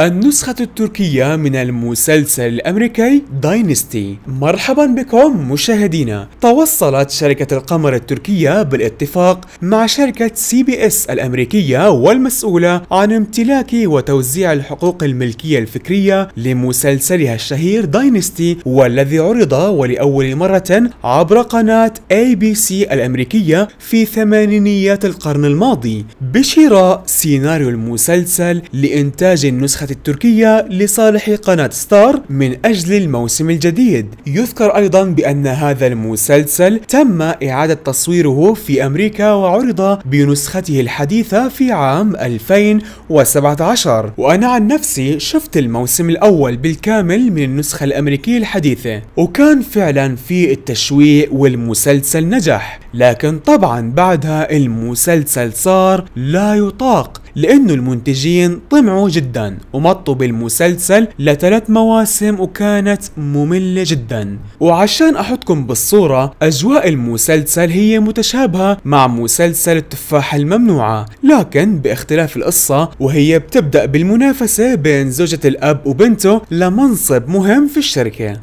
النسخة التركية من المسلسل الأمريكي Dynasty مرحبا بكم مشاهدينا. توصلت شركة القمر التركية بالاتفاق مع شركة CBS الأمريكية والمسؤولة عن امتلاك وتوزيع الحقوق الملكية الفكرية لمسلسلها الشهير Dynasty والذي عرض ولأول مرة عبر قناة ABC الأمريكية في ثمانينيات القرن الماضي. بشراء سيناريو المسلسل لإنتاج النسخة التركية لصالح قناة ستار من أجل الموسم الجديد. يذكر أيضا بأن هذا المسلسل تم إعادة تصويره في أمريكا وعرض بنسخته الحديثة في عام 2017 وأنا عن نفسي شفت الموسم الأول بالكامل من النسخة الأمريكية الحديثة وكان فعلا في التشويق والمسلسل نجح. لكن طبعا بعدها المسلسل صار لا يطاق. لأنه المنتجين طمعوا جدا ومطوا بالمسلسل لثلاث مواسم وكانت مملة جدا. وعشان أحطكم بالصورة أجواء المسلسل هي متشابهة مع مسلسل التفاحة الممنوعة لكن باختلاف القصة وهي بتبدأ بالمنافسة بين زوجة الأب وبنته لمنصب مهم في الشركة.